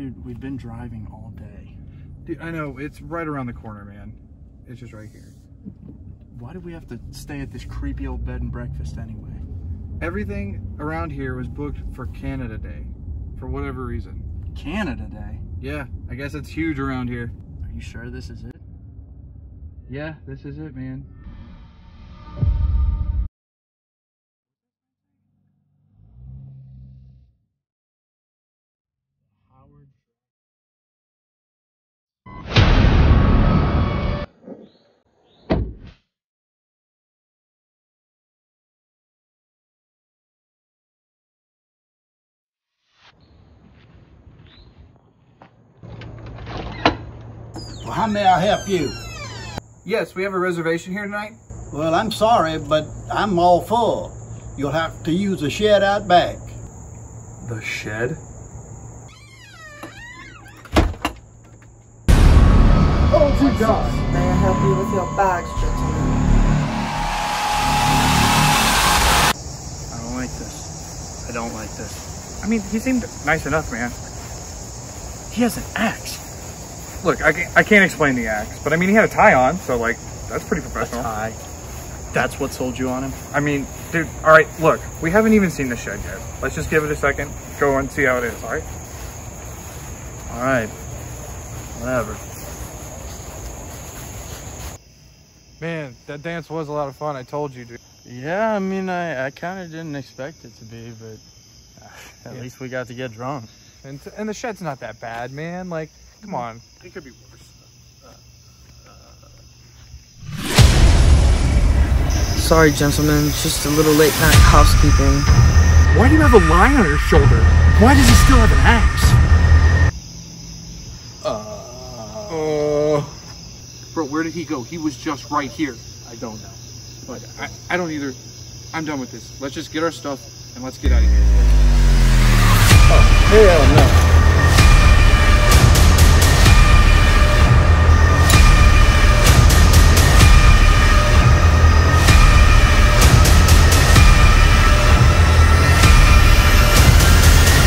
Dude, we've been driving all day. Dude, I know, it's right around the corner, man. It's just right here. Why do we have to stay at this creepy old bed and breakfast anyway? Everything around here was booked for Canada Day, for whatever reason. Canada Day? Yeah, I guess it's huge around here. Are you sure this is it? Yeah, this is it, man. Well, how may I help you? Yes, we have a reservation here tonight. Well, I'm sorry, but I'm all full. You'll have to use the shed out back. The shed? Oh, good God. May I help you with your bags, gentlemen? I don't like this. I don't like this. I mean, he seemed nice enough, man. He has an axe. Look, I can't, I can't explain the axe, but I mean, he had a tie on, so like, that's pretty professional. Tie. That's what sold you on him? I mean, dude, all right, look, we haven't even seen the shed yet. Let's just give it a second, go and see how it is, all right? All right. Whatever. Man, that dance was a lot of fun, I told you, dude. Yeah, I mean, I, I kind of didn't expect it to be, but uh, at Yeah. least we got to get drunk. And, and the shed's not that bad, man. Like, come on. It could be worse. Sorry, gentlemen. Just a little late night housekeeping. Why do you have a line on your shoulder? Why does he still have an axe? Uh, Bro, where did he go? He was just right here. I don't know. But I, I don't either. I'm done with this. Let's just get our stuff and let's get out of here. Hell no.